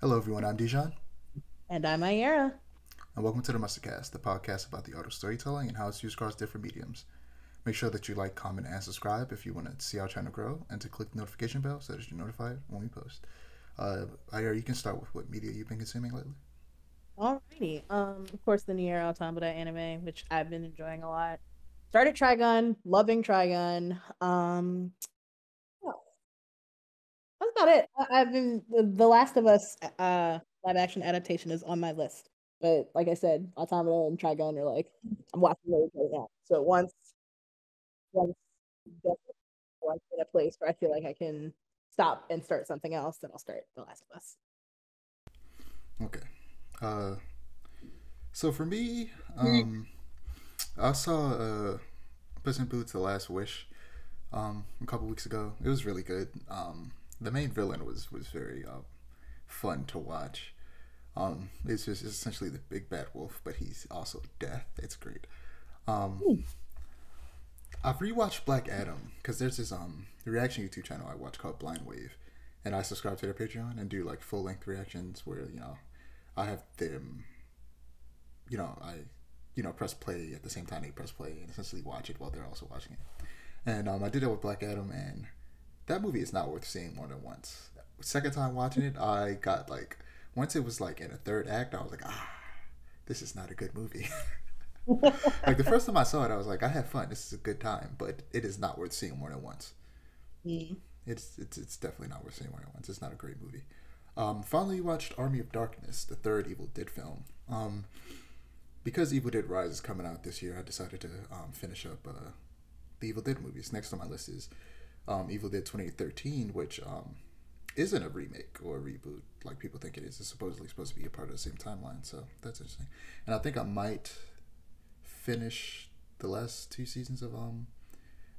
Hello, everyone. I'm Dijon, And I'm Aiara. and welcome to the Mustard Cast, the podcast about the art of storytelling and how it's used across different mediums. Make sure that you like, comment, and subscribe if you want to see our channel grow, and to click the notification bell so that you're notified when we post. Uh, Aiara, you can start with what media you've been consuming lately. Alrighty. Um, of course, the Nier Automata anime, which I've been enjoying a lot. Started Trigun, loving Trigun. Um, what else? that's about it. I- I've been the, the Last of Us uh live action adaptation is on my list, but like I said, Automata and Trigun are like I'm watching those right now. So once once once in a place where I feel like I can stop and start something else, then I'll start The Last of Us. Okay. Uh, so for me, um, I saw uh, Puss in Boots: The Last Wish um, a couple weeks ago. It was really good. Um, the main villain was was very uh, fun to watch. Um, it's just essentially the big bad wolf, but he's also death. It's great. Um, I've rewatched Black Adam because there's this um reaction YouTube channel I watch called Blind Wave, and I subscribe to their Patreon and do like full length reactions where you know I have them, you know I you know press play at the same time they press play and essentially watch it while they're also watching it. And um, I did that with Black Adam, and that movie is not worth seeing more than once. Second time watching it, I got like once it was like in a third act, I was like, ah, this is not a good movie. like the first time I saw it, I was like, I had fun. This is a good time, but it is not worth seeing more than once. Mm. It's it's it's definitely not worth seeing more than once. It's not a great movie. Um, finally watched Army of Darkness, the third Evil Dead film. Um, because Evil Dead Rise is coming out this year, I decided to um, finish up uh, the Evil Dead movies. Next on my list is um, Evil Dead 2013, which um, isn't a remake or a reboot like people think it is. It's supposedly supposed to be a part of the same timeline, so that's interesting. And I think I might finish the last two seasons of um,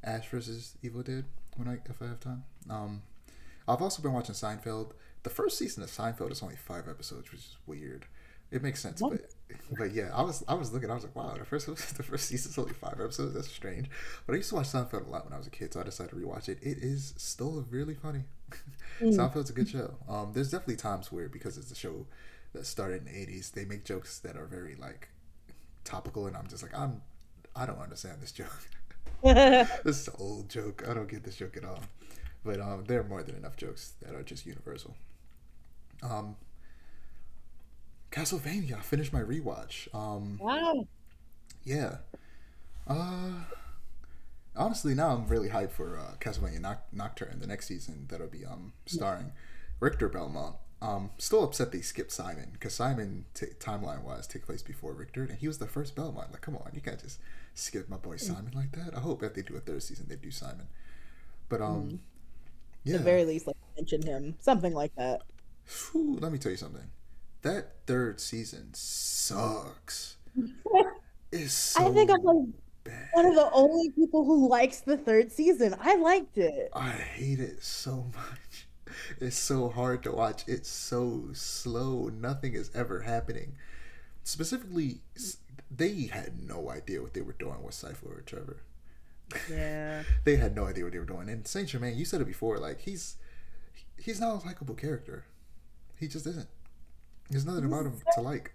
Ash versus Evil Dead when I if I have time. Um, I've also been watching Seinfeld. The first season of Seinfeld is only five episodes, which is weird. It makes sense, What? but but yeah, I was I was looking. I was like, wow, the first the first season's only five episodes. That's strange. But I used to watch Seinfeld a lot when I was a kid, so I decided to rewatch it. It is still really funny. Mm. Seinfeld's a good show. Um, there's definitely times where because it's a show that started in the '80s, they make jokes that are very like topical, and I'm just like, I'm I don't understand this joke. this is an old joke. I don't get this joke at all. But um, there are more than enough jokes that are just universal. Um, Castlevania. I finished my rewatch. Um, wow. yeah. Uh, honestly, now I'm really hyped for uh, Castlevania Noc- Nocturne, the next season that'll be um starring Richter Belmont. Um, still upset they skipped Simon because Simon, t- timeline wise, take place before Richter, and he was the first Belmont. Like, come on, you can't just skip my boy Simon like that. I hope if they do a third season, they do Simon. But um, yeah. At the very least, like mention him, something like that. Phew, let me tell you something. That third season sucks. It's so I think I'm like bad. one of the only people who likes the third season. I liked it. I hate it so much. It's so hard to watch. It's so slow. Nothing is ever happening. Specifically, they had no idea what they were doing with Sypha or Trevor. Yeah. they had no idea what they were doing. And Saint Germain, you said it before, like he's he's not a likable character. He just isn't. There's nothing about him to like.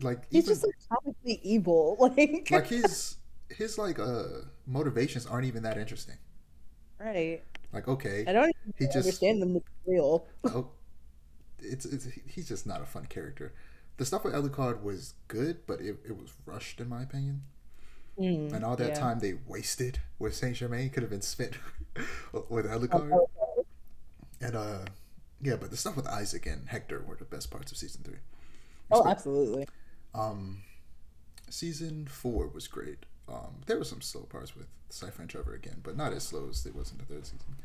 Like He's even just like comically evil. Like, like his his like uh motivations aren't even that interesting. right. Like okay, I don't even he just understand the material. oh, it's, it's he's just not a fun character. The stuff with Alucard was good, but it, it was rushed in my opinion. Mm, And all that yeah. time they wasted with Saint Germain could have been spent with Alucard. Oh, And uh yeah, but the stuff with Isaac and Hector were the best parts of season three. Oh, absolutely. Um season four was great. Um there were some slow parts with Sypha and Trevor again, but not as slow as it was in the third season.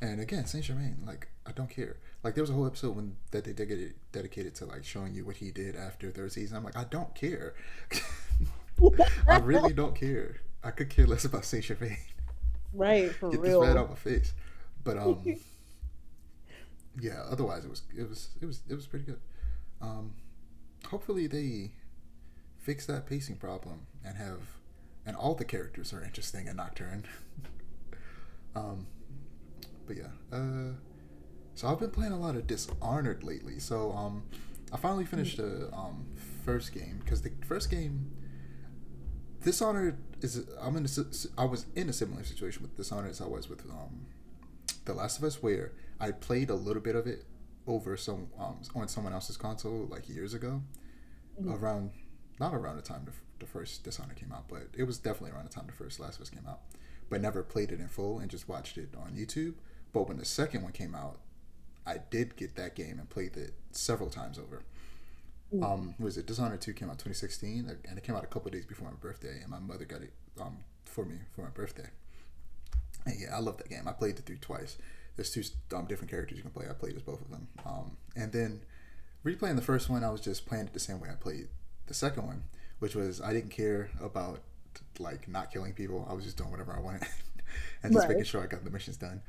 And again, Saint Germain, like I don't care. Like there was a whole episode when that they dedicated dedicated to like showing you what he did after third season. I'm like, I don't care. I really don't care. I could care less about Saint Germain. Right, for Get real. this red out my face. But um yeah, otherwise it was it was it was it was pretty good. Um hopefully they fix that pacing problem and have and all the characters are interesting in Nocturne. um but yeah. Uh So I've been playing a lot of Dishonored lately. So um, I finally finished the um first game because the first game, Dishonored is I'm in a, I was in a similar situation with Dishonored as I was with um, The Last of Us, where I played a little bit of it over some um on someone else's console like years ago, around not around the time the, the first Dishonored came out, but it was definitely around the time the first Last of Us came out. But never played it in full and just watched it on YouTube. But when the second one came out, I did get that game and played it several times over. Um, was it Dishonored Two came out 2016, and it came out a couple days before my birthday, and my mother got it um for me for my birthday. Yeah, I love that game. I played it through twice. There's two um, different characters you can play. I played as both of them. Um, and then replaying the first one, I was just playing it the same way I played the second one, which was I didn't care about like not killing people. I was just doing whatever I wanted and just Right. making sure I got the missions done.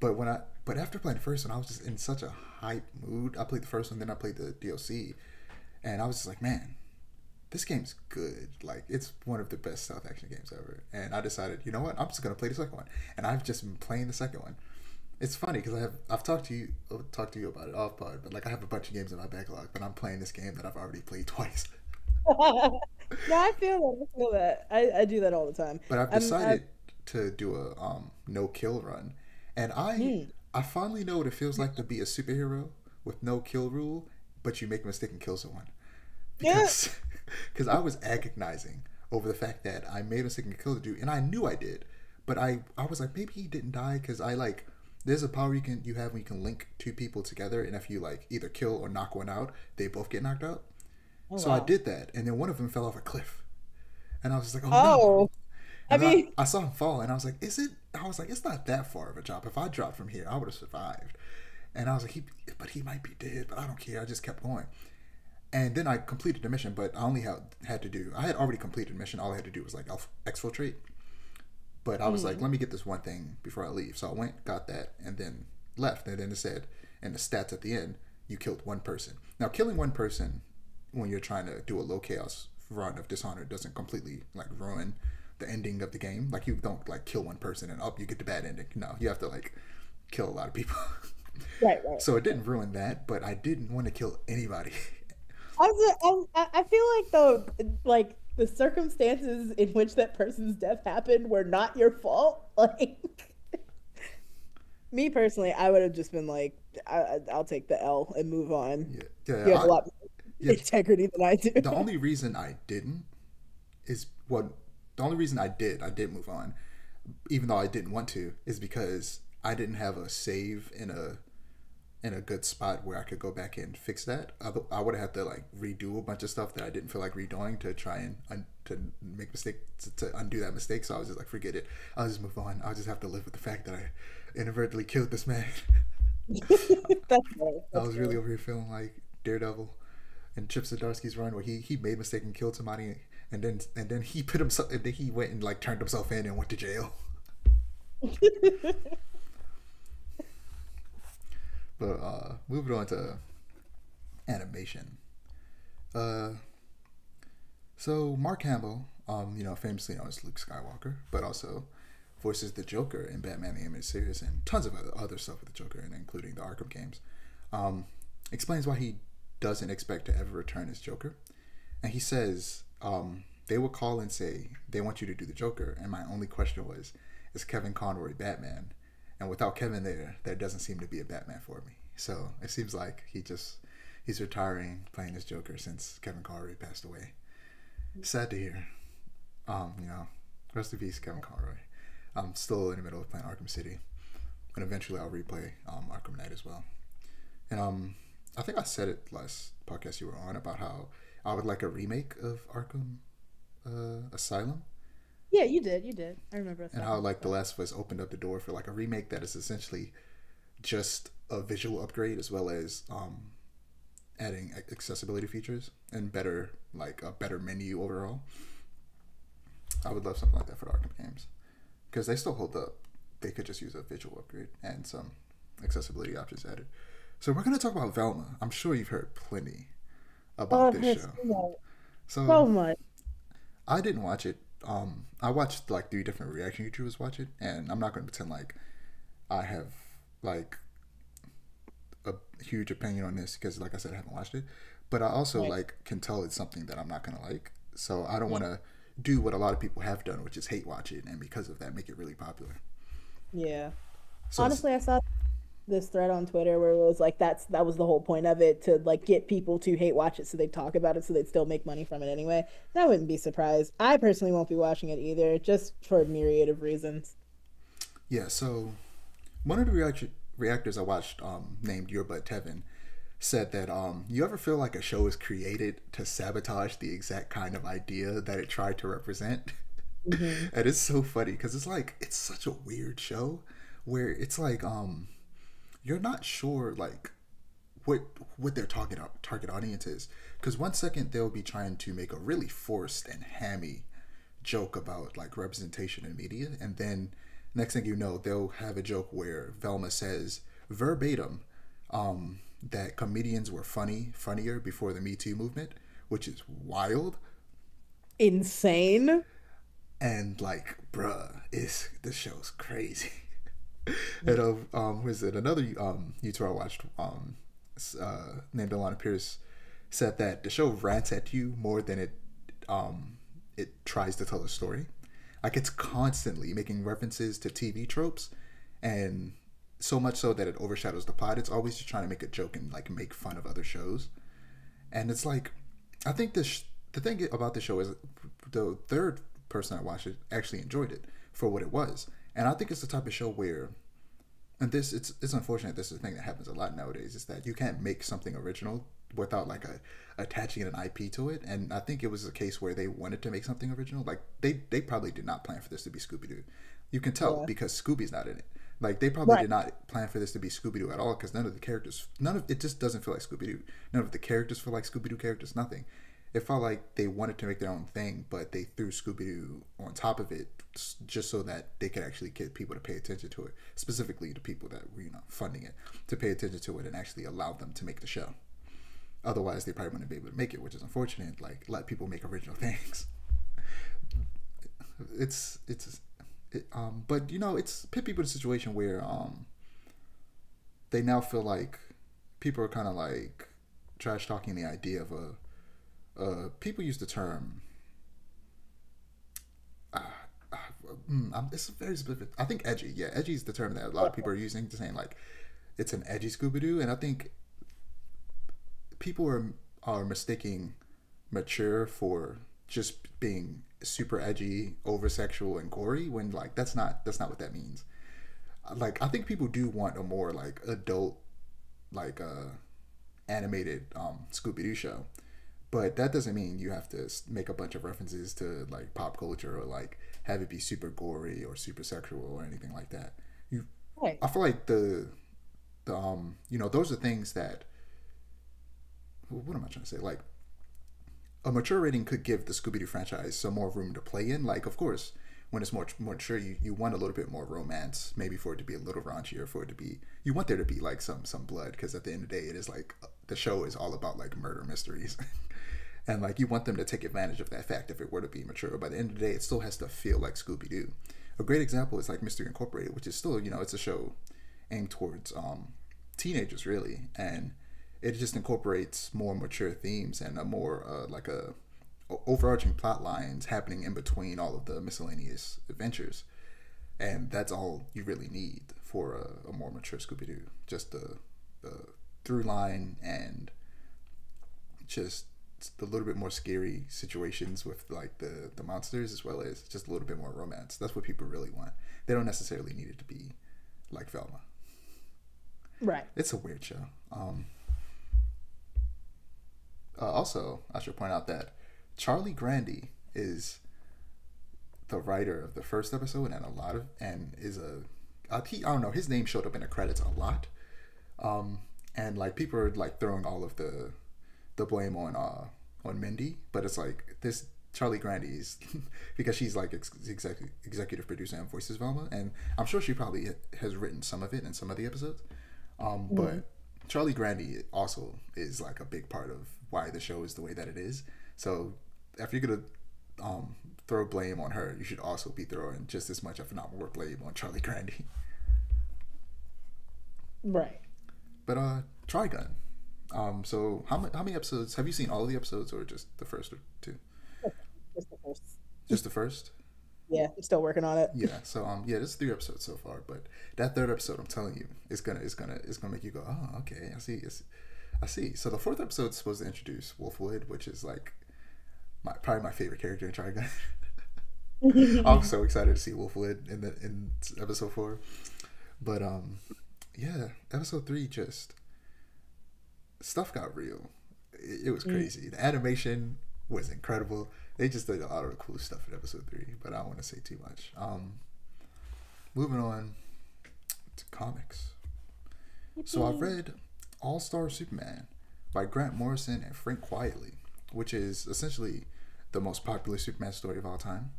But when I but after playing the first one, I was just in such a hype mood. I played the first one, then I played the DLC, and I was just like, man, this game's good. Like it's one of the best stealth action games ever. And I decided, you know what, I'm just gonna play the second one. And I've just been playing the second one. It's funny because I have I've talked to you uh, talked to you about it off pod, but like I have a bunch of games in my backlog, but I'm playing this game that I've already played twice. no, I feel that. I feel that. I, I do that all the time. But I've decided to do a um, no kill run, and I Hmm. I finally know what it feels like to be a superhero with no kill rule, but you make a mistake and kill someone. Yeah. Because I was agonizing over the fact that I made a mistake and killed the dude, and I knew I did, but I I was like maybe he didn't die because I like. There's a power you can you have when you can link two people together, and if you like either kill or knock one out, they both get knocked out. Oh, so I did that, and then one of them fell off a cliff, and I was just like, oh, no. Oh, I And then mean, I, saw him fall, and I was like, "Is it?" I was like, "It's not that far of a drop. If I dropped from here, I would have survived." And I was like, "He, but he might be dead." But I don't care. I just kept going, and then I completed the mission. But I only had had to do. I had already completed the mission. All I had to do was like exfiltrate. But I was like, hmm. "Let me get this one thing before I leave." So I went, got that, and then left. And then it said, and the stats at the end, you killed one person. Now, killing one person when you're trying to do a low chaos run of Dishonored doesn't completely like ruin the ending of the game. Like you don't like kill one person and up you get the bad ending. No, you have to like kill a lot of people. right, right. so it didn't ruin that, but I didn't want to kill anybody. I, I'm- um, I I feel like though, like the circumstances in which that person's death happened were not your fault. Like, me personally, I would have just been like, I, I- I'll take the L and move on. yeah, yeah. You have I- a lot more yeah. integrity than I do. the only reason I didn't is what the only reason I did I did move on, even though I didn't want to, is because I didn't have a save in a in a good spot where I could go back and fix that. I, I would have had to like redo a bunch of stuff that I didn't feel like redoing to try and un, to make mistake to, to undo that mistake. So I was just like, forget it. I'll just move on. I'll just have to live with the fact that I inadvertently killed this man. That's right. I was really over here feeling like Daredevil and Chip Zdarsky's run where he he made a mistake and killed somebody and then and then he put himself and then he went and like turned himself in and went to jail. But uh moving on to animation. Uh so Mark Hamill, um, you know, famously known as Luke Skywalker, but also voices the Joker in Batman the Animated Series and tons of other, other stuff with the Joker, and including the Arkham games. Um, explains why he doesn't expect to ever return as Joker, and he says um, they will call and say they want you to do the Joker, and my only question was, is Kevin Conroy Batman? And without Kevin there, there doesn't seem to be a Batman for me. So it seems like he just he's retiring playing as Joker since Kevin Conroy passed away. Sad to hear. Um, you know, rest in peace, Kevin Conroy. I'm still in the middle of playing Arkham City, and eventually I'll replay um, Arkham Knight as well. And um, I think I said it last podcast you were on about how I would like a remake of Arkham uh, Asylum, Yeah, you did. You did. I remember. us and how like The Last of Us opened up the door for like a remake that is essentially just a visual upgrade as well as um, adding accessibility features and better like a better menu overall. I would love something like that for the Arkham games because they still hold up. They could just use a visual upgrade and some accessibility options added. So we're gonna talk about Velma. I'm sure you've heard plenty about Oh, this show. so, So so much. I didn't watch it. Um, I watched like three different reaction YouTubers watch it, and I'm not going to pretend like I have like a huge opinion on this because, like I said, I haven't watched it. But I also Right. like can tell it's something that I'm not gonna like. So I don't Yeah. want to do what a lot of people have done, which is hate watch it, and because of that, make it really popular. Yeah. So Honestly, I saw this thread on Twitter where it was like that's that was the whole point of it to like get people to hate watch it so they'd talk about it so they'd still make money from it anyway. And I wouldn't be surprised. I personally won't be watching it either, just for a myriad of reasons. Yeah, so one of the react- reactors I watched, um, named Your Butt Tevin, said that um, you ever feel like a show is created to sabotage the exact kind of idea that it tried to represent? Mhm. and it's so funny because it's like it's such a weird show where it's like um, you're not sure like what what their target target audience is. Because one second they'll be trying to make a really forced and hammy joke about like representation in media and then next thing you know they'll have a joke where velma says verbatim um, that comedians were funny funnier before the me too movement which is wild. Insane. and like bruh is the show's crazy and um, um was it? Another um YouTuber I watched um uh named Alana Pierce said that the show rants at you more than it um it tries to tell a story. Like it's constantly making references to TV tropes and so much so that it overshadows the plot. It's always just trying to make a joke and like make fun of other shows. And it's like I think this the thing about the show is the third person I watched it actually enjoyed it for what it was, and I think it's the type of show where, and this it's it's unfortunate. This is a thing that happens a lot nowadays. Is that you can't make something original without like a attaching an IP to it, and I think it was a case where they wanted to make something original. Like they they probably did not plan for this to be Scooby Doo. You can tell Yeah. because Scooby's not in it. Like they probably Right. did not plan for this to be Scooby Doo at all because none of the characters, none of it just doesn't feel like Scooby Doo. None of the characters feel like Scooby Doo characters. Nothing. It felt like they wanted to make their own thing, but they threw Scooby Doo on top of it just so that they could actually get people to pay attention to it, specifically the people that were you know funding it to pay attention to it and actually allow them to make the show. Otherwise, they probably wouldn't be able to make it, which is unfortunate. Like let people make original things. It's it's it, um, but you know, it's put people in a situation where um, they now feel like people are kind of like trash talking the idea of a. Uh, people use the term. Uh, uh, very specific. I think edgy. Yeah, edgy is the term that a lot of people are using to saying like it's an edgy Scooby Doo, and I think people are are mistaking mature for just being super edgy, over sexual, and gory when like that's not that's not what that means. Like I think people do want a more like adult, like uh, animated um, Scooby Doo show, but that doesn't mean you have to make a bunch of references to like pop culture or like have it be super gory or super sexual or anything like that. You Right. I feel like the the um you know those are things that what am I trying to say like a mature rating could give the Scooby Doo franchise some more room to play in. Like, of course, when it's more more mature, you, you want a little bit more romance, maybe for it to be a little raunchier, for it to be you want there to be like some some blood, because at the end of the day, it is like the show is all about like murder mysteries, and like you want them to take advantage of that fact if it were to be mature. But by the end of the day, it still has to feel like Scooby Doo. A great example is like Mystery Incorporated, which is still you know it's a show aimed towards um, teenagers really, and it just incorporates more mature themes and a more uh, like a overarching plot lines happening in between all of the miscellaneous adventures and that's all you really need for a, a more mature scooby-doo just the, the through line and just a little bit more scary situations with like the the monsters as well as just a little bit more romance that's what people really want they don't necessarily need it to be like velma Right. it's a weird show. Um, uh, also, I should point out that Charlie Grandy is the writer of the first episode and a lot of and is a uh, he I don't know his name showed up in the credits a lot, um, and like people are like throwing all of the the blame on uh on Mindy, but it's like this Charlie Grandy is because she's like ex- executive executive producer and voices Velma, and I'm sure she probably has written some of it in some of the episodes. Um, but Charlie Grandy also is like a big part of why the show is the way that it is. So if you're gonna um, throw blame on her, you should also be throwing just as much, if not more, blame on Charlie Grandy. Right. but uh, Trigun. Um, so how many how many episodes have you seen? All the episodes, or just the first or two? Just the first. Just the first. Yeah, I'm still working on it. Yeah. So um, yeah, there's three episodes so far, but that third episode, I'm telling you, is gonna is gonna is gonna make you go, oh, okay, I see. It's, I see. So the fourth episode is supposed to introduce Wolfwood, which is like my probably my favorite character in Trigun. I'm so excited to see Wolfwood in the in episode four. But um yeah, episode three just stuff got real. It, it was crazy. The animation was incredible. They just did a lot of cool stuff in episode three, but I don't want to say too much. Um moving on to comics. So I've read All Star Superman by Grant Morrison and Frank Quitely, which is essentially the most popular Superman story of all time.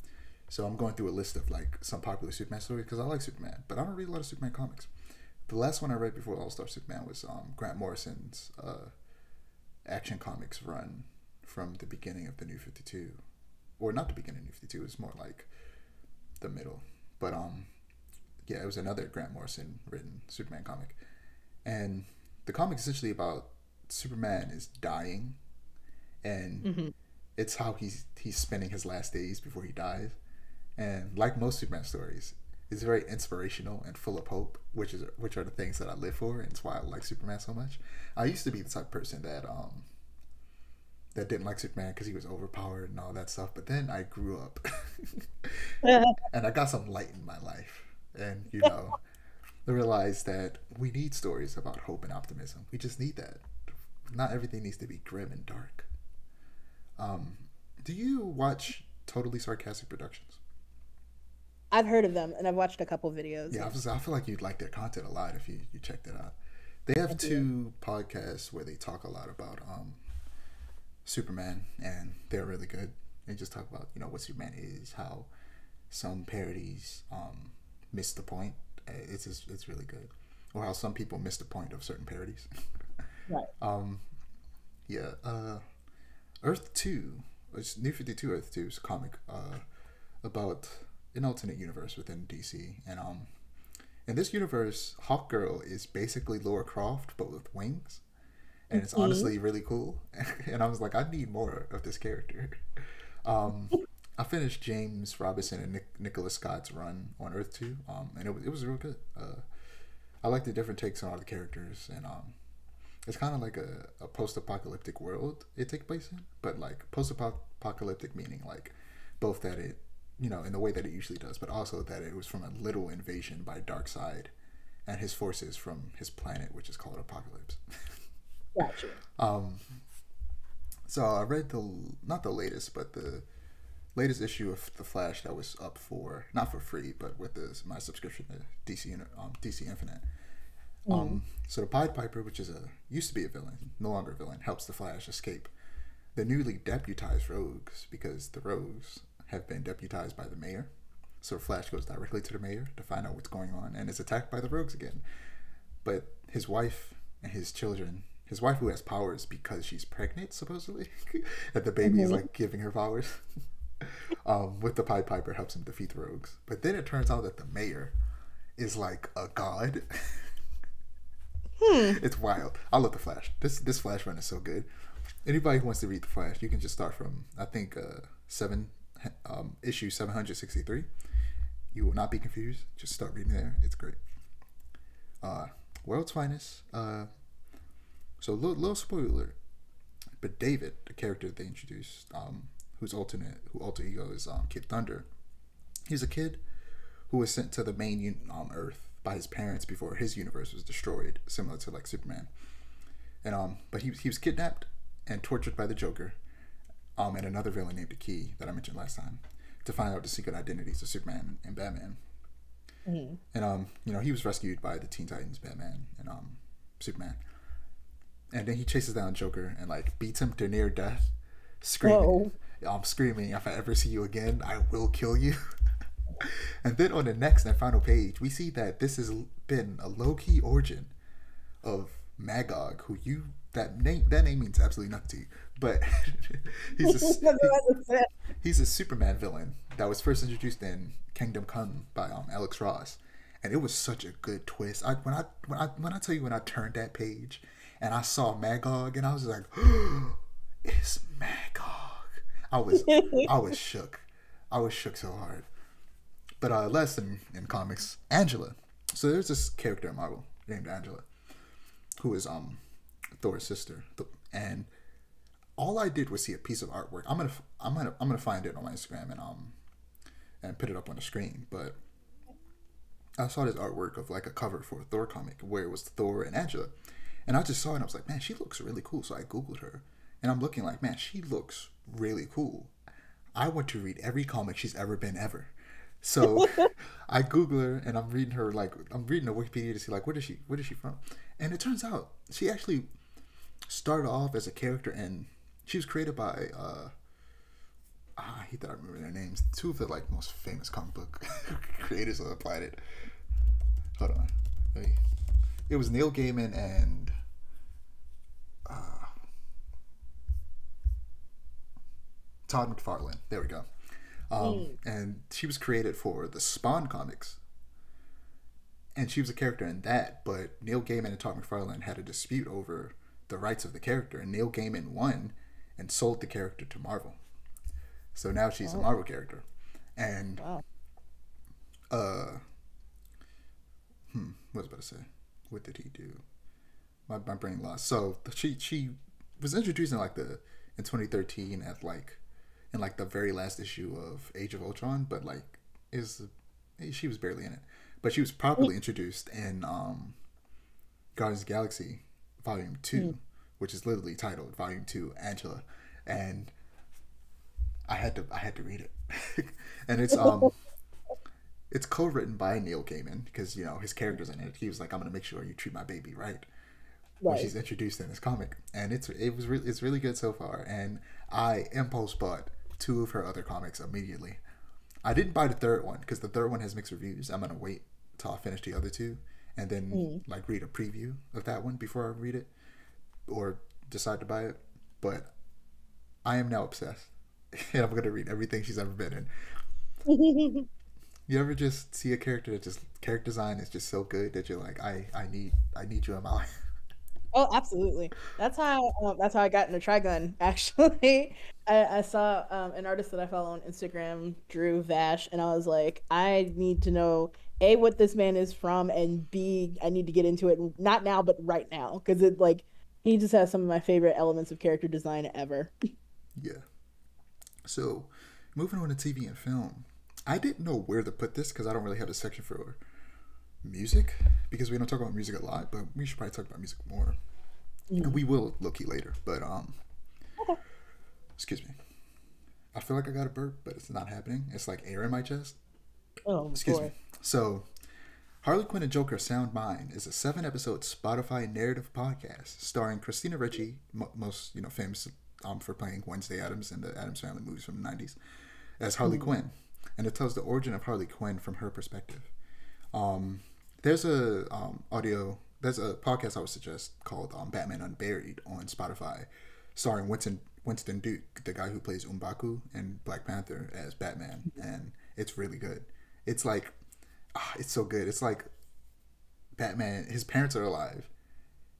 So I'm going through a list of like some popular Superman stories because I like Superman, but I don't read a lot of Superman comics. The last one I read before All Star Superman was um, Grant Morrison's uh, Action Comics run from the beginning of the New Fifty Two, or not the beginning of New Fifty Two. It's more like the middle. But um, yeah, it was another Grant Morrison written Superman comic, and the comic is essentially about Superman is dying, and Mm-hmm. it's how he's he's spending his last days before he dies. And like most Superman stories, it's very inspirational and full of hope, which is which are the things that I live for, and it's why I like Superman so much. I used to be the type of person that um that didn't like Superman because he was overpowered and all that stuff, but then I grew up and I got some light in my life, and you know, I realized that we need stories about hope and optimism. We just need that. Not everything needs to be grim and dark. Um, do you watch Totally Sarcastic Productions? I've heard of them and I've watched a couple videos. Yeah, I, was, I feel like you'd like their content a lot if you, you checked it out. They have two podcasts where they talk a lot about um, Superman, and they're really good. They just talk about you know what Superman is, how some parodies um, miss the point. Uh, It's just, it's really good, or how some people miss the point of certain parodies. Right. Um, yeah. Uh, Earth Two, it's New Fifty Two. Earth Two is a comic uh, about an alternate universe within DC, and um, in this universe, Hawkgirl is basically Lara Croft but with wings, and it's Mhm. honestly really cool. and I was like, I need more of this character. Um, I finished James Robinson and Nick, Nicholas Scott's run on Earth Two, um, and it was it was real good. Uh, I like the different takes on all the characters, and um, it's kind of like a, a post-apocalyptic world it takes place in, but like post-apocalyptic meaning like both that it, you know, in the way that it usually does, but also that it was from a little invasion by Darkseid and his forces from his planet, which is called Apocalypse. Gotcha. Um, so I read the not the latest, but the latest issue of the Flash that was up for not for free, but with this, my subscription to DC um, DC Infinite. Um, so the Pied Piper, which is a used to be a villain, no longer a villain, helps the Flash escape the newly deputized rogues because the rogues have been deputized by the mayor. So Flash goes directly to the mayor to find out what's going on and is attacked by the rogues again. But his wife and his children, his wife who has powers because she's pregnant, supposedly, that the baby is Mhm. like giving her powers. um, with the Pied Piper helps him defeat the rogues. But then it turns out that the mayor is like a god. Hmm. it's wild. I love the Flash. This this Flash run is so good. Anybody who wants to read the Flash, you can just start from I think uh, seven um, issue seven hundred sixty three. You will not be confused. Just start reading there. It's great. Uh, World's Finest. Uh, so little, little spoiler, but David, the character they introduced, um, whose alternate who alter ego is um, Kid Thunder. He's a kid who was sent to the main um, Earth by his parents before his universe was destroyed, similar to like Superman. And um, but he he was kidnapped and tortured by the Joker, um, and another villain named Key that I mentioned last time, to find out the secret identities of Superman and Batman. Mhm. And um, you know, he was rescued by the Teen Titans, Batman, and um, Superman. And then he chases down Joker and like beats him to near death, screaming, "I'm screaming! If I ever see you again, I will kill you." and then on the next and final page, we see that this has been a low key origin of Magog, who you that name that name means absolutely nothing to you, but he's a, he's a Superman villain that was first introduced in Kingdom Come by um, Alex Ross, and it was such a good twist. I when I when I when I tell you when I turned that page and I saw Magog and I was like, it's Magog. I was I was shook. I was shook so hard. But uh, less than in comics, Angela. So there's this character in Marvel named Angela, who is um Thor's sister, and all I did was see a piece of artwork. I'm gonna I'm gonna I'm gonna find it on my Instagram and um and put it up on the screen. But I saw this artwork of like a cover for a Thor comic where it was Thor and Angela, and I just saw it and I was like, man, she looks really cool. So I googled her, and I'm looking like, man, she looks really cool. I want to read every comic she's ever been ever. So I Google her and I'm reading her like I'm reading the Wikipedia to see like where is she where is she from, and it turns out she actually started off as a character and she was created by uh, ah, I hate that I remember their names. Two of the like most famous comic book creators of the planet. Hold on, it was Neil Gaiman and uh, Todd McFarlane. There we go. Um, mm. And she was created for the Spawn comics. And she was a character in that, but Neil Gaiman and Todd McFarlane had a dispute over the rights of the character, and Neil Gaiman won and sold the character to Marvel. So now she's oh. a Marvel character. And wow. uh hmm, what was I about to say? What did he do? My, my brain lost. So she she was introduced in like the in 2013 at like in like the very last issue of Age of Ultron, but like is she was barely in it. But she was properly introduced in um Guardians Galaxy Volume Two. Mm which is literally titled Volume Two, Angela, and I had to I had to read it, and it's um. it's co-written by Neil Gaiman because you know his character's in it. He was like, "I'm gonna make sure you treat my baby right," right. when she's introduced in his comic, and it's it was really it's really good so far. And I impulse bought two of her other comics immediately. I didn't buy the third one because the third one has mixed reviews. I'm gonna wait till I finish the other two, and then mm. like read a preview of that one before I read it or decide to buy it. But I am now obsessed, and I'm gonna read everything she's ever been in. you ever just see a character that just character design is just so good that you're like, I I need I need you in my life. Oh, absolutely. That's how um, that's how I got into Trigun. Actually, I, I saw um, an artist that I follow on Instagram, Drew Vash, and I was like, I need to know a what this man is from, and b I need to get into it not now, but right now, because it like he just has some of my favorite elements of character design ever. yeah. So, moving on to TV and film, I didn't know where to put this because I don't really have a section for music because we don't talk about music a lot, but we should probably talk about music more. Mm. And we will look later, but um, okay. excuse me. I feel like I got a burp, but it's not happening. It's like air in my chest. Oh, excuse boy. me. So Harley Quinn and Joker Sound Mind is a seven episode Spotify narrative podcast starring Christina Ricci, most you know famous um, for playing Wednesday Addams in the Addams Family movies from the 90s, as Harley mm. Quinn. And it tells the origin of Harley Quinn from her perspective. Um, there's a um, audio, there's a podcast I would suggest called um, Batman Unburied on Spotify, starring Winston Winston Duke, the guy who plays M'Baku in Black Panther as Batman, and it's really good. It's like oh, it's so good. It's like Batman. His parents are alive,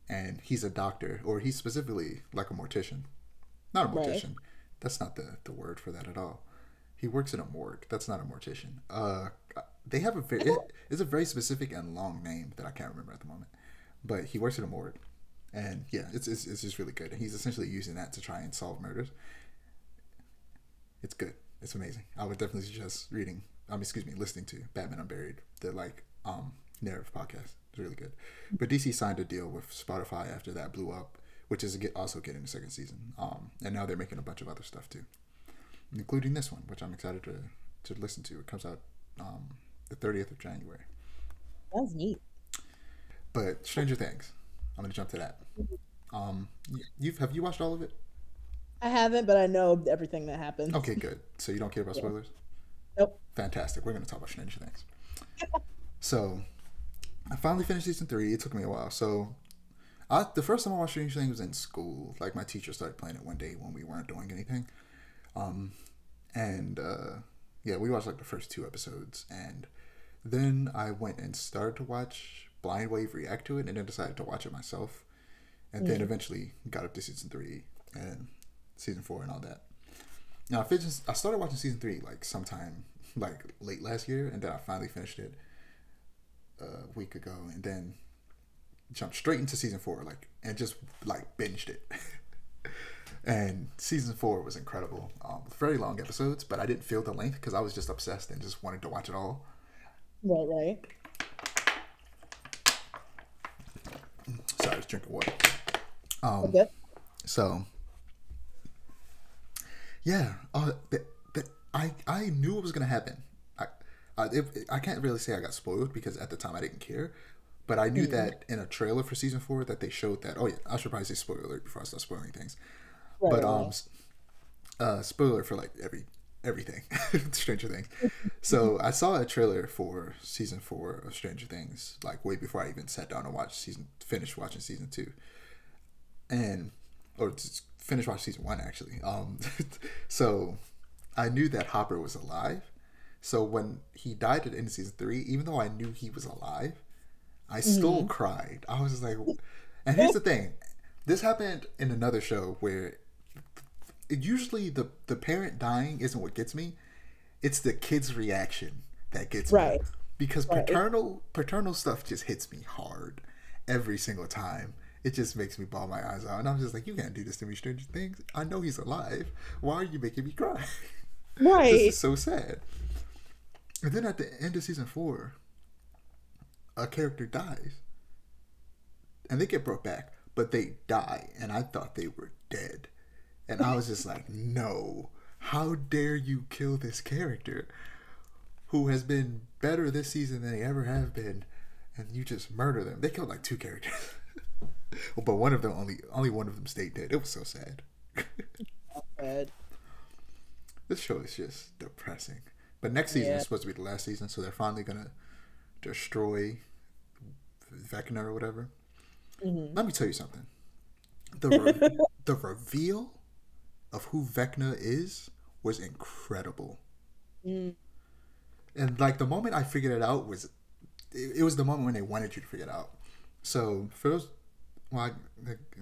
and he's a doctor, or he's specifically like a mortician. Not a mortician. Right. That's not the the word for that at all. He works in a morgue. That's not a mortician. Uh, they have a very it, it's a very specific and long name that I can't remember at the moment. But he works in a morgue, and yeah, it's it's, it's just really good. And he's essentially using that to try and solve murders. It's good. It's amazing. I would definitely suggest reading um, excuse me, listening to Batman Unburied, the like um narrative podcast. It's really good. But DC signed a deal with Spotify after that blew up, which is also getting a second season. Um, and now they're making a bunch of other stuff too, including this one, which I'm excited to to listen to. It comes out um the 30th of January. That's neat. But Stranger Things, I'm gonna jump to that. Um, you've have you watched all of it? I haven't, but I know everything that happens. Okay, good. So you don't care about spoilers? Nope. Fantastic. We're going to talk about Stranger Things. so, I finally finished season three. It took me a while. So, I, the first time I watched Stranger Things was in school. Like, my teacher started playing it one day when we weren't doing anything. Um, and, uh, yeah, we watched like the first two episodes. And Then I went and started to watch Blind Wave react to it, and then decided to watch it myself, and then eventually got up to season three and season four and all that. Now I finished, I started watching season three like sometime like late last year, and then I finally finished it a week ago, and then jumped straight into season four, like and just like binged it. and season four was incredible. Um, very long episodes, but I didn't feel the length because I was just obsessed and just wanted to watch it all. Right, right. Sorry, I was drinking water. Um, Okay. So, yeah, uh, the, the, I I knew it was gonna happen. I I, it, I can't really say I got spoiled because at the time I didn't care, but I knew that in a trailer for season four that they showed that. Oh yeah, I should probably say spoiler alert before I start spoiling things. Right, but um, uh, spoiler for like every everything, Stranger Things. So I saw a trailer for season four of Stranger Things like way before I even sat down and watched season, finished watching season two and or just finish watching season one actually. Um, so I knew that Hopper was alive. So when he died at the end of season three, even though I knew he was alive, I still cried. I was like, and here's the thing, this happened in another show where usually the the parent dying isn't what gets me, it's the kid's reaction that gets Right. me. Because Right. paternal paternal stuff just hits me hard every single time. It just makes me bawl my eyes out, and I'm just like, you can't do this to me, Stranger Things. I know he's alive. Why are you making me cry? this Right. is so sad. And then at the end of season four, a character dies. And they get brought back, but they die. And I thought they were dead. And I was just like, no. How dare you kill this character who has been better this season than they ever have been? And you just murder them. They killed like two characters. but one of them only only one of them stayed dead. It was so sad. Bad. This show is just depressing. But next season Yeah. is supposed to be the last season, so they're finally gonna destroy Vecna or whatever. Mhm. Let me tell you something. The re- the reveal of who Vecna is was incredible, Mm. and like the moment I figured it out was, it, it was the moment when they wanted you to figure it out. So for those, well,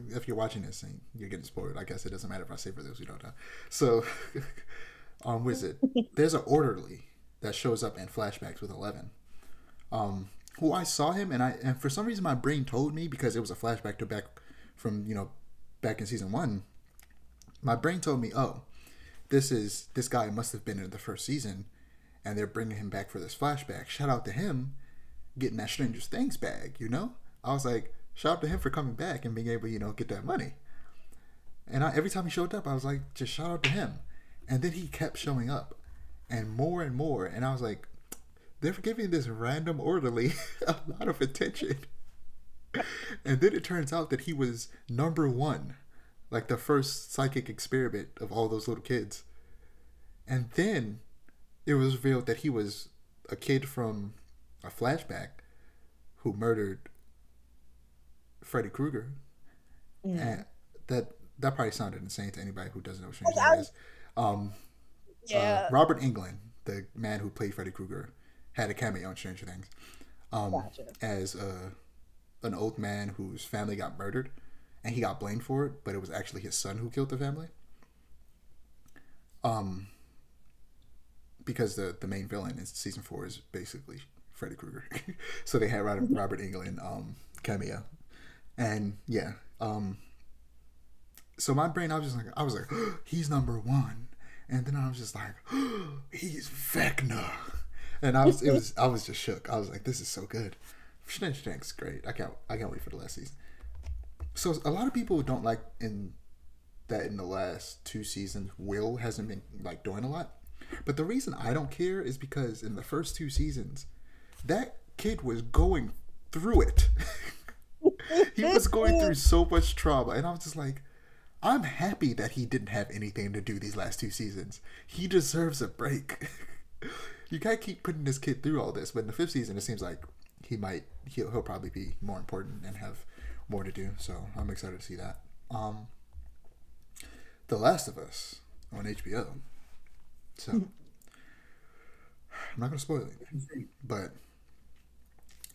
if you're watching this and you're getting spoiled, I guess it doesn't matter if I say for those who don't know. So, um, Wizard. There's an orderly that shows up in flashbacks with Eleven. Um, who I saw him and I and for some reason my brain told me because it was a flashback to back from you know back in season one. My brain told me, oh, this is this guy must have been in the first season, and they're bringing him back for this flashback. Shout out to him, getting that Stranger Things bag. You know, I was like, shout out to him for coming back and being able, you know, get that money. And I, every time he showed up, I was like, just shout out to him. And then he kept showing up, and more and more, and I was like, they're giving this random orderly a lot of attention. And then it turns out that he was number one, like the first psychic experiment of all those little kids. And then it was revealed that he was a kid from a flashback who murdered Freddy Krueger. And that that probably sounded insane to anybody who doesn't know who Stranger Things is. Um, Yeah. uh, Robert Englund, the man who played Freddy Krueger, had a cameo in Stranger Things um, Gotcha. as uh, an old man whose family got murdered, and he got blamed for it, but it was actually his son who killed the family. Um, because the the main villain in season four is basically Freddy Krueger, so they had Robert, Robert Englund um, cameo, and yeah, um, so my brain, I was just like, I was like, he's number one, and then I was just like, he's Vecna, and I was, it was, I was just shook. I was like, this is so good. Things is great. I can't, I can't wait for the last season. So a lot of people don't like in that in the last two seasons, Will hasn't been like doing a lot. But the reason I don't care is because in the first two seasons, that kid was going through it. he was going through so much trauma, and I was just like, I'm happy that he didn't have anything to do these last two seasons. He deserves a break. you can't keep putting this kid through all this. But in the fifth season, it seems like he might he'll, he'll probably be more important and have more to do. So I'm excited to see that. Um, The Last of Us on HBO. So I'm not gonna spoil anything, but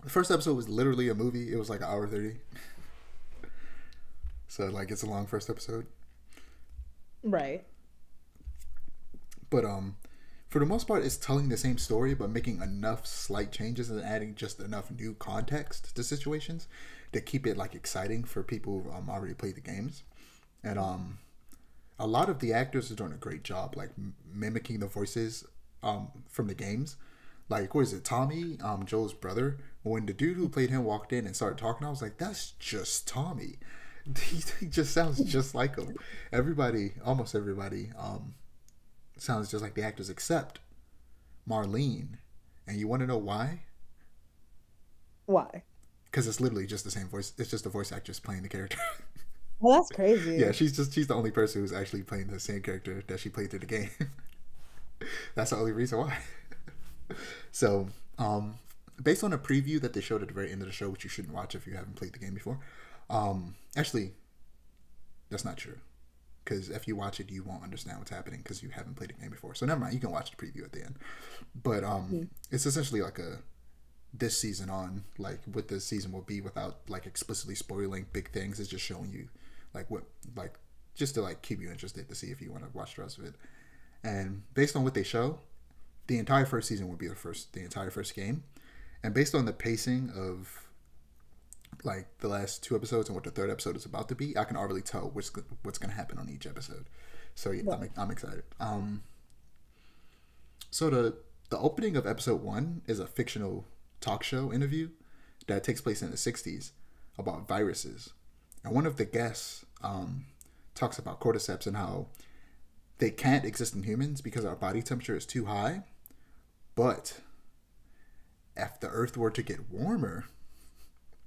The first episode was literally a movie. It was like an hour thirty. so like it's a long first episode. Right. But um for the most part it's telling the same story but making enough slight changes and adding just enough new context to situations to keep it like exciting for people who um, already played the games. And um a lot of the actors are doing a great job like m- mimicking the voices um from the games. Like what is it, Tommy, um Joel's brother? When the dude who played him walked in and started talking, I was like, that's just Tommy. He, he just sounds just like him. Everybody, almost everybody, um, sounds just like the actors except Marlene. And you want to know why? Why? Because it's literally just the same voice. It's just the voice actress playing the character. Well, that's crazy. yeah, she's just she's the only person who's actually playing the same character that she played through the game. That's the only reason why. so, um, based on a preview that they showed at the very end of the show, which you shouldn't watch if you haven't played the game before, um, actually, that's not true. Because if you watch it, you won't understand what's happening because you haven't played the game before. So never mind, you can watch the preview at the end. But um, it's essentially like a this season on, like what this season will be without like explicitly spoiling big things. It's just showing you like what like just to like keep you interested to see if you want to watch the rest of it. And based on what they show, the entire first season would be the first the entire first game. And based on the pacing of like the last two episodes and what the third episode is about to be, I can already tell what's what's going to happen on each episode. So yeah, I'm, I'm excited. Um, so the the opening of episode one is a fictional talk show interview that takes place in the '60s about viruses, and one of the guests um, talks about cordyceps and how they can't exist in humans because our body temperature is too high, but if the Earth were to get warmer,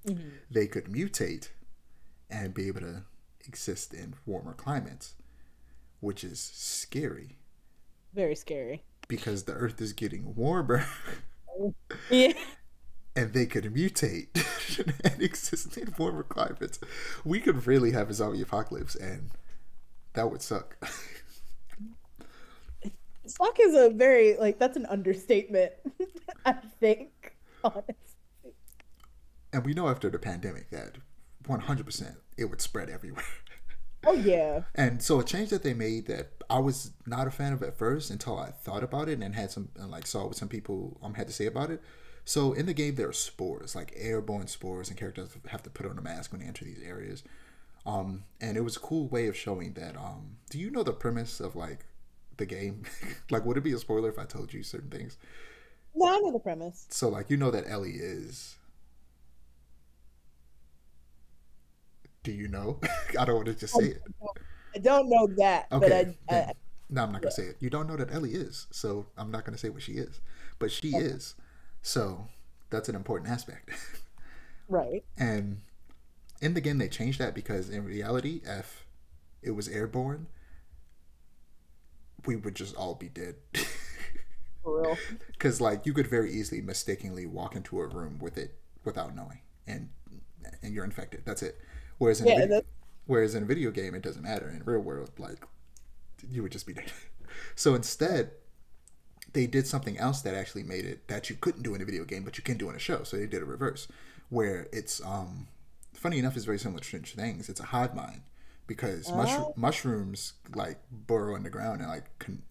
mm-hmm. they could mutate and be able to exist in warmer climates, which is scary Very scary. because the Earth is getting warmer Yeah. and they could mutate and exist in warmer climates. We could really have a zombie apocalypse, and that would suck. Spock is a very like that's an understatement. I think honestly. and we know after the pandemic that 100% it would spread everywhere. Oh yeah. And so a change that they made that I was not a fan of at first until I thought about it and had some and like saw what some people um had to say about it. So in the game there are spores, like airborne spores, and characters have to put on a mask when they enter these areas. Um, and it was a cool way of showing that. Um, do you know the premise of like the game? like, would it be a spoiler if I told you certain things? No, I know the premise. So like you know that Ellie is. Do you know? I don't want to just say it. I don't know that, but I, Okay. I, no, I'm not gonna say it. You don't know that Ellie is, so I'm not gonna say what she is, but she is. So that's an important aspect. right. and in the game, they changed that because in reality, if it was airborne, we would just all be dead. For real. Because like you could very easily mistakenly walk into a room with it without knowing, and and you're infected. That's it. Whereas in a video, whereas in a video game, it doesn't matter. In real world, like you would just be dead. So instead, they did something else that actually made it that you couldn't do in a video game, but you can do in a show. So they did a reverse, where it's um, funny enough, it's very similar to Stranger Things. It's a hive mind because oh. mushroom, mushrooms like burrow in the ground and like con-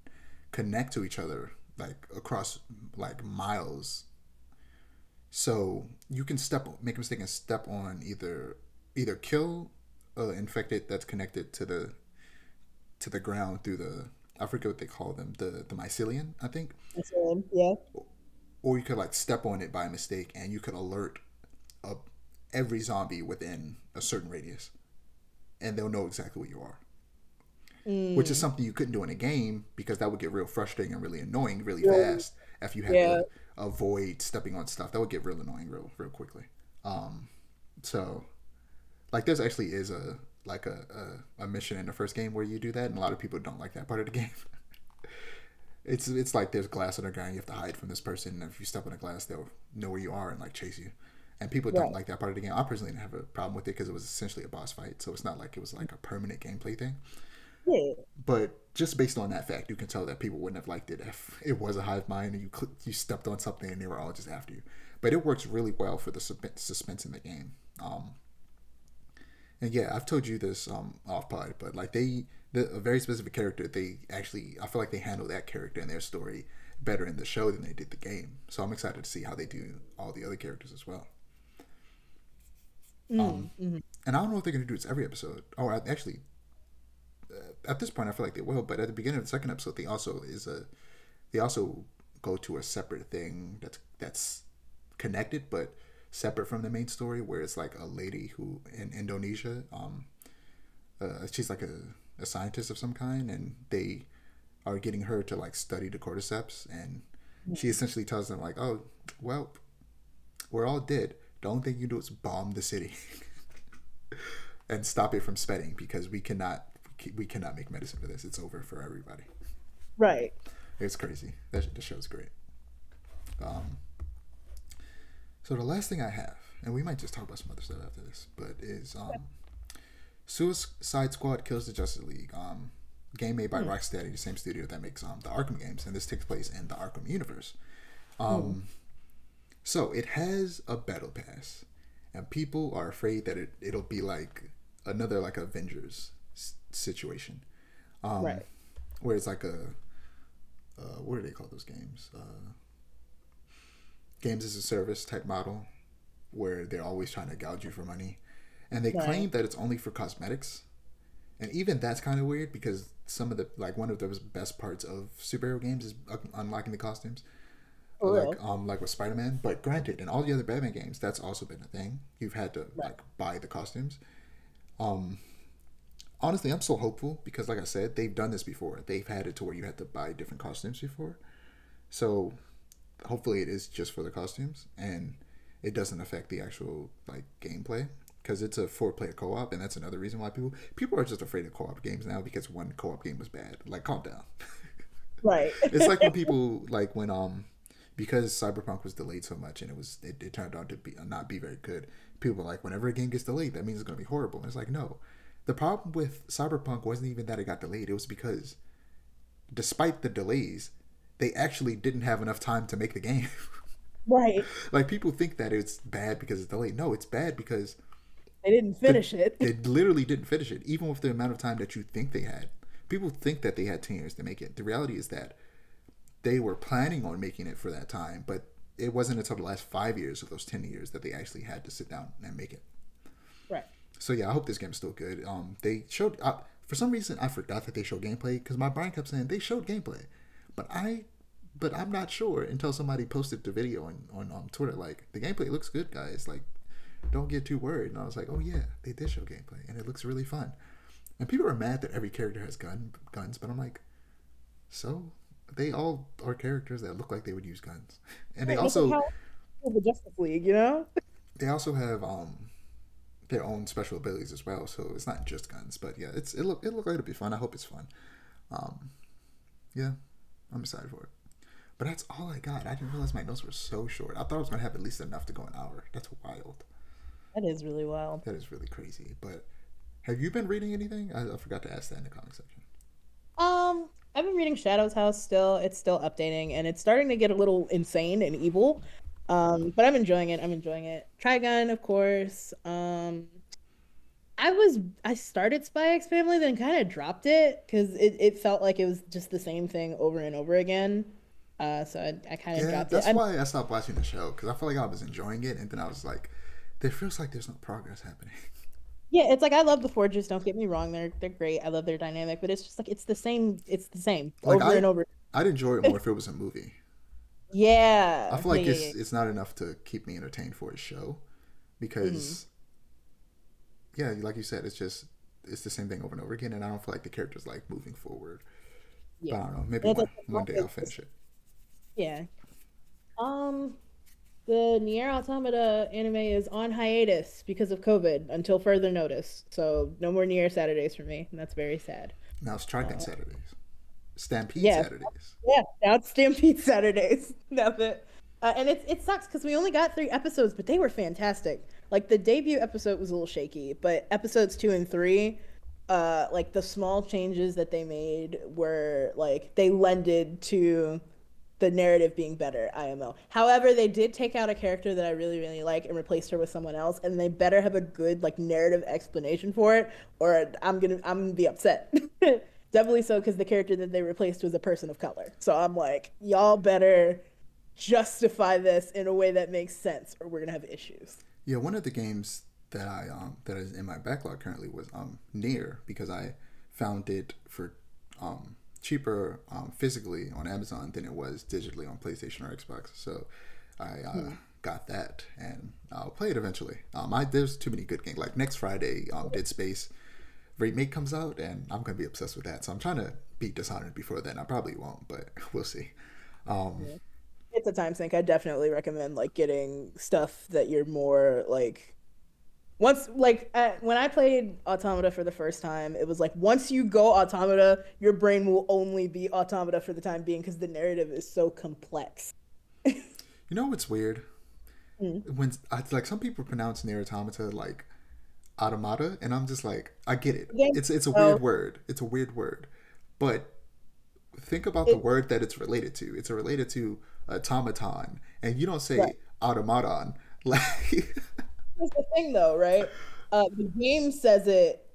connect to each other like across like miles. So you can step make a mistake and step on either either kill a infected that's connected to the to the ground through the I forget what they call them the the mycelium I think him. Yeah. or you could like step on it by mistake and you could alert a, every zombie within a certain radius and they'll know exactly what you are. Which is something you couldn't do in a game because that would get real frustrating and really annoying really fast if you had Yeah. to avoid stepping on stuff. That would get real annoying real real quickly. Um so like there's actually is a like a, a, a mission in the first game where you do that and a lot of people don't like that part of the game. It's it's like there's glass on the ground you have to hide from this person and if you step on a glass they'll know where you are and like chase you and people don't Right. like that part of the game i personally didn't have a problem with it because it was essentially a boss fight so it's not like it was like a permanent gameplay thing Yeah. But just based on that fact, you can tell that people wouldn't have liked it if it was a hive mind and you cl- you stepped on something and they were all just after you. But it works really well for the suspense in the game. Um, and yeah, I've told you this um, off pod, but like they, the, a very specific character, they actually, I feel like they handle that character and their story better in the show than they did the game. So I'm excited to see how they do all the other characters as well. Mm, um, mm-hmm. And I don't know if they're going to do this every episode. Or actually, uh, at this point, I feel like they will. But at the beginning of the second episode, they also is a they also go to a separate thing that's that's connected but separate from the main story, where it's like a lady who in Indonesia, um, uh, she's like a, a scientist of some kind, and they are getting her to like study the cordyceps, and she essentially tells them like, "Oh, well, we're all dead. The only thing you do is bomb the city." and stop it from spreading because we cannot we cannot make medicine for this. It's over for everybody. Right. It's crazy. That the show's great. Um. So the last thing I have, and we might just talk about some other stuff after this, but is um, Suicide Squad kills the Justice League. Um, game made by mm. Rocksteady, the same studio that makes um the Arkham games, and this takes place in the Arkham universe. Um, mm. So it has a battle pass, and people are afraid that it it'll be like another like Avengers situation, um, right? Where it's like a uh, what do they call those games? Uh, games as a service type model, where they're always trying to gouge you for money, and they right. claim that it's only for cosmetics, and even that's kind of weird because some of the like one of the best parts of superhero games is unlocking the costumes. Like um like with Spider Man, but granted, in all the other Batman games, that's also been a thing. You've had to right. like buy the costumes. Um, honestly, I'm so hopeful because, like I said, they've done this before. They've had it to where you had to buy different costumes before. So hopefully, it is just for the costumes and it doesn't affect the actual like gameplay because it's a four player co op, and that's another reason why people people are just afraid of co op games now because one co op game was bad. Like, calm down. Right. it's like when people like when um because Cyberpunk was delayed so much and it was it, it turned out to be not be very good. People were like, whenever a game gets delayed, that means it's gonna be horrible. And it's like, no, the problem with Cyberpunk wasn't even that it got delayed. It was because, despite the delays, they actually didn't have enough time to make the game. right. Like people think that it's bad because it's delayed. No, it's bad because they didn't finish the, it. They literally didn't finish it, even with the amount of time that you think they had. People think that they had ten years to make it. The reality is that they were planning on making it for that time, but it wasn't until the last five years of those ten years that they actually had to sit down and make it. Right. So yeah, I hope this game is still good. Um, they showed uh, for some reason I forgot that they showed gameplay because my brain kept saying they showed gameplay, but I, but I'm not sure until somebody posted the video on on, on Twitter like the gameplay looks good, guys. Like, don't get too worried. And I was like, oh yeah, they did show gameplay and it looks really fun. And people are mad that every character has gun guns, but I'm like, so they all are characters that look like they would use guns, and they also the Justice League, you know. They also have um their own special abilities as well. So it's not just guns, but yeah, it's it look it look like it'll be fun. I hope it's fun. Um, yeah, I'm excited for it. But that's all I got. I didn't realize my notes were so short. I thought I was gonna have at least enough to go an hour. That's wild. That is really wild. That is really crazy. But have you been reading anything? I, I forgot to ask that in the comment section. Um, I've been reading Shadow's House still. It's still updating and it's starting to get a little insane and evil. Um, but I'm enjoying it. I'm enjoying it. Trigun, of course. Um, I was I started Spy X Family, then kind of dropped it because it, it felt like it was just the same thing over and over again. Uh, so I, I kind of yeah, dropped that's it. That's why I stopped watching the show because I felt like I was enjoying it, and then I was like, there feels like there's no progress happening. Yeah, it's like I love the Forgers. Don't get me wrong; they're they're great. I love their dynamic, but it's just like it's the same. It's the same like over I, and over. I'd enjoy it more if it was a movie. Yeah. I feel like yeah, it's yeah. it's not enough to keep me entertained for a show because mm-hmm. yeah, like you said, it's just it's the same thing over and over again, and I don't feel like the characters like moving forward. Yeah. But I don't know. Maybe one, one day I'll finish it. Yeah. Um, the Nier Automata anime is on hiatus because of COVID until further notice. So no more Nier Saturdays for me, and that's very sad. Now it's Trigun uh, Saturdays. Stampede yeah. Saturdays. Yeah, now it's Stampede Saturdays. now that, uh, and it it sucks because we only got three episodes, but they were fantastic. Like the debut episode was a little shaky, but episodes two and three uh like the small changes that they made were like they lended to the narrative being better IMO. However, they did take out a character that I really really like and replaced her with someone else and they better have a good like narrative explanation for it or I'm to I'm to be upset. Definitely so cuz the character that they replaced was a person of color. So I'm like y'all better justify this in a way that makes sense or we're to have issues. Yeah, one of the games that I um that is in my backlog currently was um NieR because I found it for um cheaper um, physically on Amazon than it was digitally on PlayStation or Xbox. So I uh, hmm. got that and I'll play it eventually. Um, I there's too many good games. Like next Friday, um, Dead Space remake comes out and I'm gonna be obsessed with that. So I'm trying to beat Dishonored before then. I probably won't, but we'll see. Um. It's a time sink. I definitely recommend like getting stuff that you're more like once like when I played Automata for the first time, it was like once you go Automata, your brain will only be Automata for the time being because the narrative is so complex. you know what's weird? Mm. When I, like some people pronounce NieR Automata like automata, and I'm just like, I get it. Yeah. It's it's a weird word. It's a weird word, but think about it, the word that it's related to. It's related to automaton, and you don't say right. automaton like. The thing, though, right? Uh, the game says it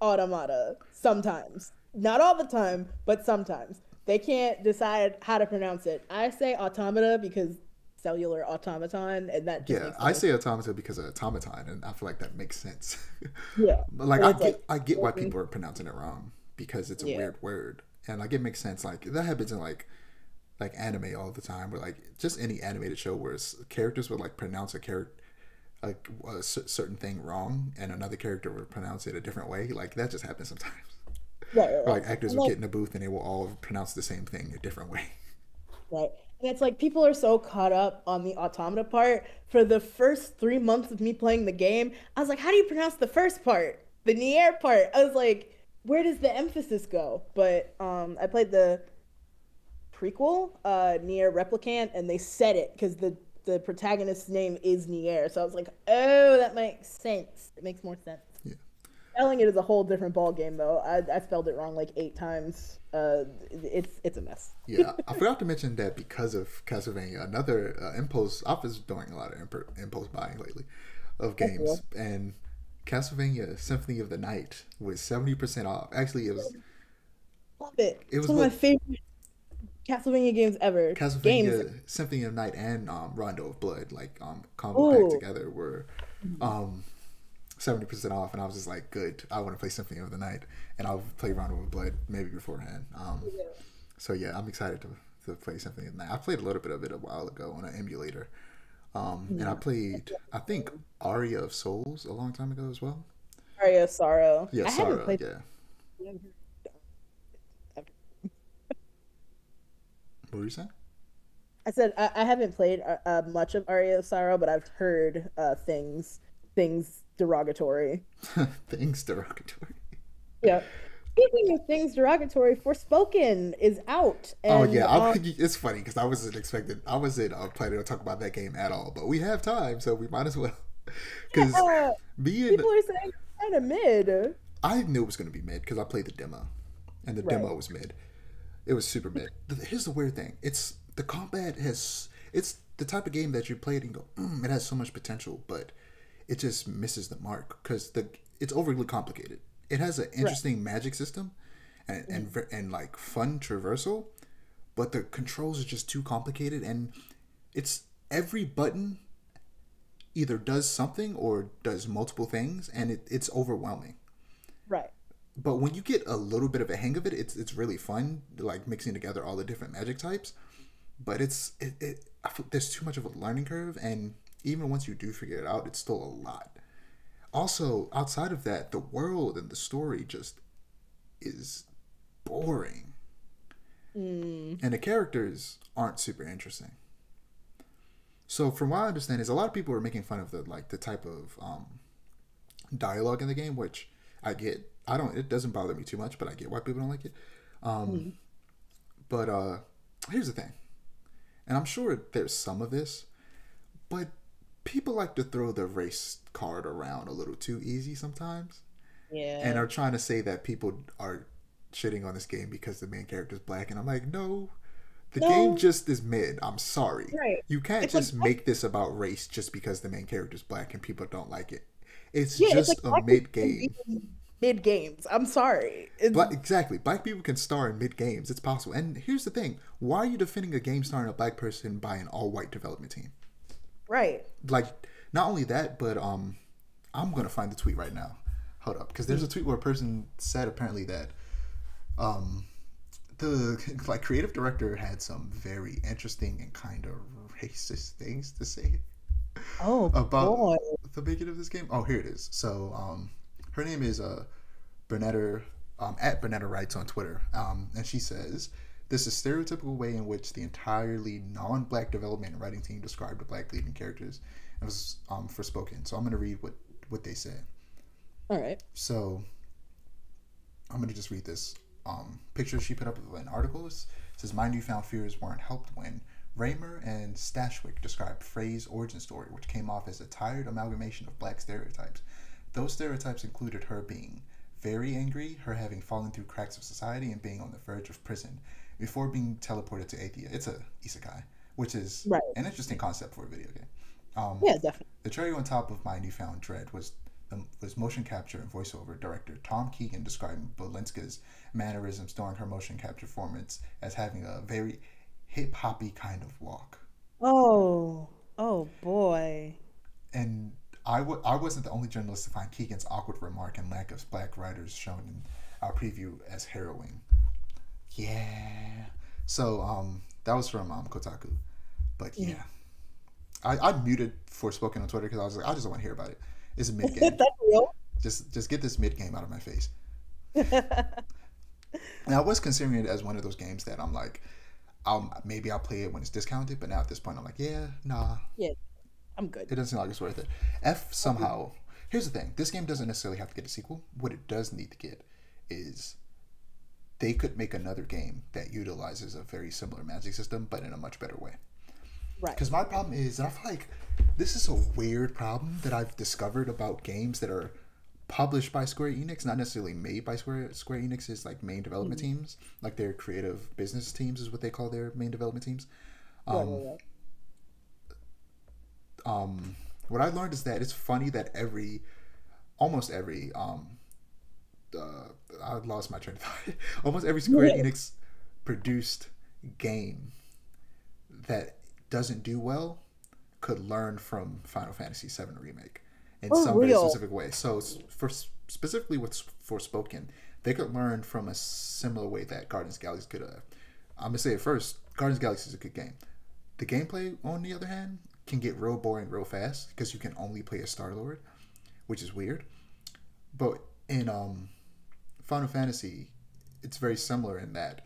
automata sometimes, not all the time, but sometimes. They can't decide how to pronounce it. I say automata because cellular automaton, and that yeah, I say automata because of automaton, and I feel like that makes sense. yeah, like I get, like, I get why people are pronouncing it wrong because it's a yeah. weird word, and like it makes sense. Like that happens in like like anime all the time, or like just any animated show where characters would like pronounce a character a, a certain thing wrong and another character would pronounce it a different way. Like that just happens sometimes. Right, right, Like actors will get in a booth and they will all pronounce the same thing a different way. Right. And it's like people are so caught up on the automata part. For the first three months of me playing the game, I was like, how do you pronounce the first part? The NieR part. I was like, where does the emphasis go? But um, I played the prequel, uh, NieR Replicant, and they said it because the the protagonist's name is NieR. So I was like, oh, that makes sense. It makes more sense. Yeah. Spelling it is a whole different ball game, though. I, I spelled it wrong like eight times. Uh, it's it's a mess. yeah, I forgot to mention that because of Castlevania, another uh, impulse. I've been doing a lot of imp- impulse buying lately of games, and Castlevania Symphony of the Night was seventy percent off. Actually, it was. Love it. It was one of my favorite Castlevania games ever. Castlevania games. Symphony of Night and um, Rondo of Blood, like um, combo packed together, were um, seventy percent off, and I was just like, "Good, I want to play Symphony of the Night, and I'll play Rondo of Blood maybe beforehand." Um, yeah. So yeah, I'm excited to, to play Symphony of the Night. I played a little bit of it a while ago on an emulator, um, and I played I think Aria of Souls a long time ago as well. Aria of Sorrow. Yeah, I Sorrow. Played- yeah. What were you saying? I said I, I haven't played uh, uh, much of Aria of Sorrow, but I've heard uh, things things derogatory. things derogatory. Yeah. Speaking of things derogatory, Forspoken is out. And, oh yeah, um, it's funny because I wasn't expecting. I wasn't uh, planning to talk about that game at all, but we have time, so we might as well. Because yeah, being people are saying kind of mid. I knew it was going to be mid because I played the demo, and the right. demo was mid. It was super mid. Here's the weird thing: it's the combat has it's the type of game that you play it and go, mm, it has so much potential, but it just misses the mark because the it's overly complicated. It has an interesting right. magic system, and and mm. and like fun traversal, but the controls are just too complicated, and it's every button either does something or does multiple things, and it, it's overwhelming. Right but when you get a little bit of a hang of it, it's it's really fun, like mixing together all the different magic types. But it's it, it there's too much of a learning curve, and even once you do figure it out, it's still a lot. Also, outside of that, the world and the story just is boring, mm. and the characters aren't super interesting. So, from what I understand, is a lot of people are making fun of the like the type of um, dialogue in the game, which I get I don't. It doesn't bother me too much, but I get why people don't like it. Um, mm-hmm. But uh, here's the thing, and I'm sure there's some of this, but people like to throw the race card around a little too easy sometimes. Yeah. and are trying to say that people are shitting on this game because the main character is black, and I'm like, no, the No. game just is mid. I'm sorry, Right. you can't It's like just make this about race just because the main character is black and people don't like it. It's Yeah, just it's like a mid game. Mid games. I'm sorry. It's, Black, exactly. Black people can star in mid games. It's possible. And here's the thing: why are you defending a game starring a black person by an all white development team? right. Like, not only that, but um, I'm gonna find the tweet right now. Hold up, because there's a tweet where a person said apparently that um, the like creative director had some very interesting and kind of racist things to say Oh about boy. the making of this game. Oh, here it is. So, um, her name is uh, Bernetta um, at Bernetta Writes on Twitter, um, and she says, "This is stereotypical way in which the entirely non-black development and writing team described the black leading characters." It was um, Forspoken, so I'm gonna read what what they said. All right. So I'm gonna just read this um, picture she put up of an article. It says, "My newfound fears weren't helped when Rymer and Stashwick described Frey's origin story, which came off as a tired amalgamation of black stereotypes. Those stereotypes included her being very angry, her having fallen through cracks of society, and being on the verge of prison before being teleported to Athia. It's a isekai, which is Right. an interesting concept for a video game. Um, Yeah, definitely. the cherry on top of my newfound dread was um, was motion capture and voiceover director Tom Keegan describing Balinska's mannerisms during her motion capture performance as having a very hip hoppy kind of walk. Oh. Oh boy. And I w- I wasn't the only journalist to find Keegan's awkward remark and lack of black writers shown in our preview as harrowing. Yeah. So um, that was from um, Kotaku. But yeah. I, I muted Forspoken on Twitter because I was like, I just don't want to hear about it. It's a mid game. Just just get this mid game out of my face. now I was considering it as one of those games that I'm like, I'll maybe I'll play it when it's discounted, but now at this point I'm like, yeah, nah, I'm good. it doesn't seem like it's worth it. F somehow. Here's the thing: this game doesn't necessarily have to get a sequel. What it does need to get is they could make another game that utilizes a very similar magic system, but in a much better way. Right. Because my problem is, I feel like this is a weird problem that I've discovered about games that are published by Square Enix, not necessarily made by Square Square Enix's like main development teams, like their creative business teams is what they call their main development teams. Um, right, right. Um, what I learned is that it's funny that every, almost every, um, uh, I lost my train of thought. almost every Square Yeah. Enix produced game that doesn't do well could learn from Final Fantasy VII remake in Oh, some very specific way. So for specifically with Forspoken, they could learn from a similar way that Guardians Galaxy could have. I'm gonna say it first. Guardians Galaxy is a good game. The gameplay, on the other hand, can get real boring real fast because you can only play a Star Lord, which is weird. But in um, Final Fantasy, it's very similar in that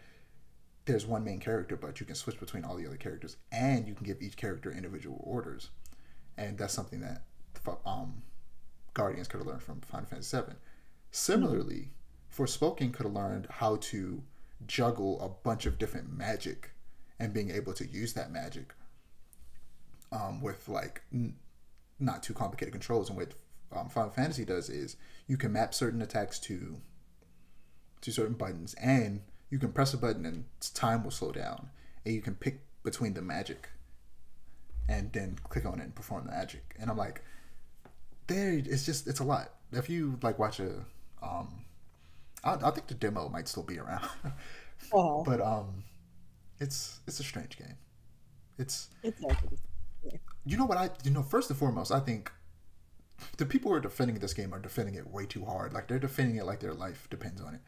there's one main character, but you can switch between all the other characters, and you can give each character individual orders, and that's something that um, Guardians could have learned from Final Fantasy VII. Similarly, Forspoken could have learned how to juggle a bunch of different magic and being able to use that magic um, with like n- not too complicated controls. And what um, Final Fantasy does is you can map certain attacks to to certain buttons, and you can press a button and time will slow down, and you can pick between the magic, and then click on it and perform the magic. And I'm like, there, it's just it's a lot. If you like watch a, um, I, I think the demo might still be around, Oh, but um, it's it's a strange game. It's it's. You know what I you know first and foremost I think the people who are defending this game are defending it way too hard. Like they're defending it like their life depends on it,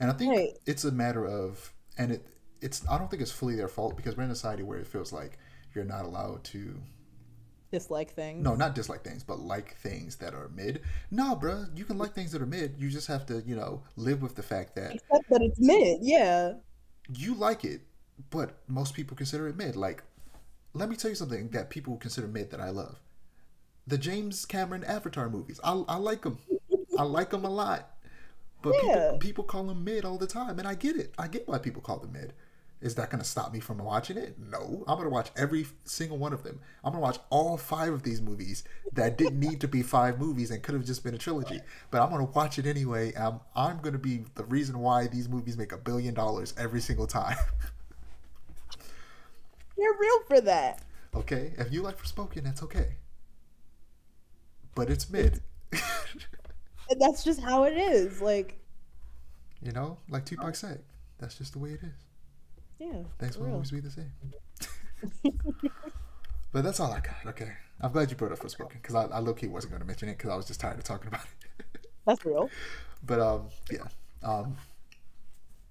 and I think Right. it's a matter of and it it's I don't think it's fully their fault because we're in a society where it feels like you're not allowed to dislike things. no not dislike things but like things that are mid. No, bro, you can like things that are mid. You just have to you know live with the fact that Except that it's mid, yeah. you like it, but most people consider it mid. Like, let me tell you something that people consider mid that I love. The James Cameron Avatar movies. I, I like them. I like them a lot. But Yeah. people, people call them mid all the time, and I get it. I get why people call them mid. Is that going to stop me from watching it? No. I'm going to watch every single one of them. I'm going to watch all five of these movies that didn't need to be five movies and could have just been a trilogy. But I'm going to watch it anyway. I'm, I'm going to be the reason why these movies make a billion dollars every single time. You're real for that. Okay? If you like for Forspoken, that's okay. But it's mid. And that's just how it is. Like, you know, like Tupac said, that's just the way it is. yeah. Things for will always be the same. but that's all I got. Okay. I'm glad you brought up for Forspoken because I, I low key wasn't going to mention it because I was just tired of talking about it. That's real. but um, yeah. Um,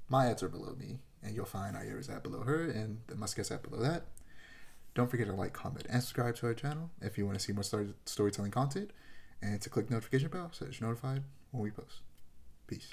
my ads are below me, and you'll find Aiara's app below her and the Musket's ad below that. Don't forget to like, comment, and subscribe to our channel if you want to see more story- storytelling content, and to click notification bell so that you're notified when we post. Peace.